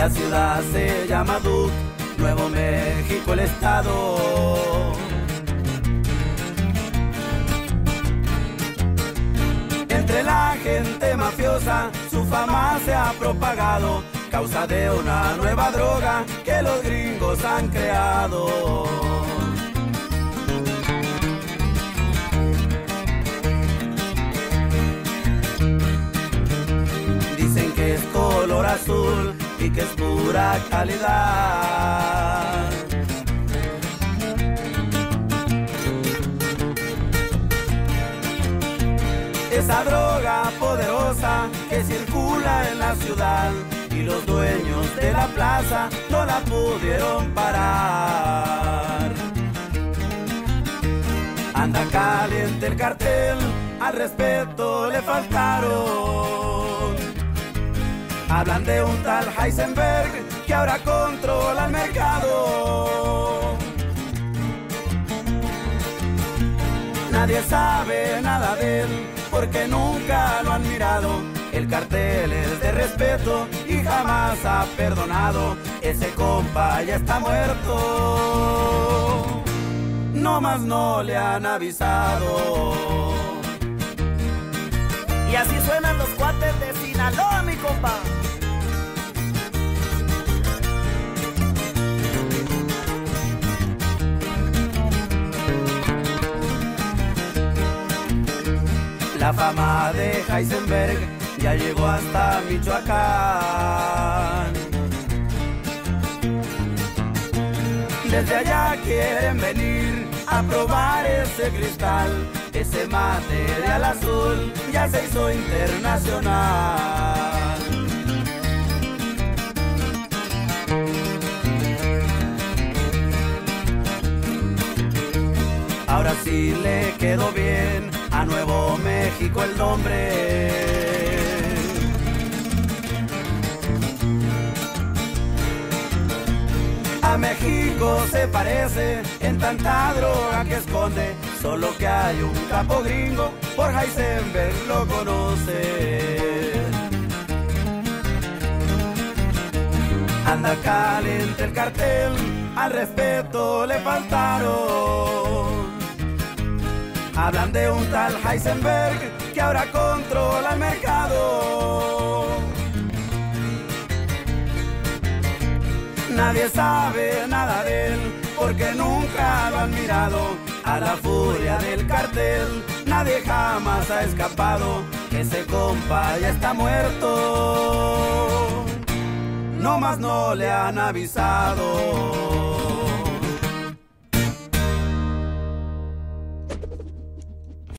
La ciudad se llama Duke, Nuevo México el estado. Entre la gente mafiosa su fama se ha propagado, causa de una nueva droga que los gringos han creado. Y que es pura calidad. Esa droga poderosa que circula en la ciudad y los dueños de la plaza no la pudieron parar. Anda caliente el cartel, al respeto le faltaron. Hablan de un tal Heisenberg que ahora controla el mercado. Nadie sabe nada de él porque nunca lo han mirado. El cartel es de respeto y jamás ha perdonado. Ese compa ya está muerto. No más no le han avisado. Y así suenan los cuates de Sinaloa, mi compa. La fama de Heisenberg ya llegó hasta Michoacán. Desde allá quieren venir a probar ese cristal, ese material azul ya se hizo internacional. Ahora sí le quedó bien a Nuevo México el nombre. A México se parece en tanta droga que esconde, solo que hay un capo gringo, por Heisenberg lo conoce. Anda caliente el cartel, al respeto le faltaron. Hablan de un tal Heisenberg que ahora controla el mercado. Nadie sabe nada de él porque nunca lo han mirado. A la furia del cartel nadie jamás ha escapado. Ese compa ya está muerto. No más no le han avisado.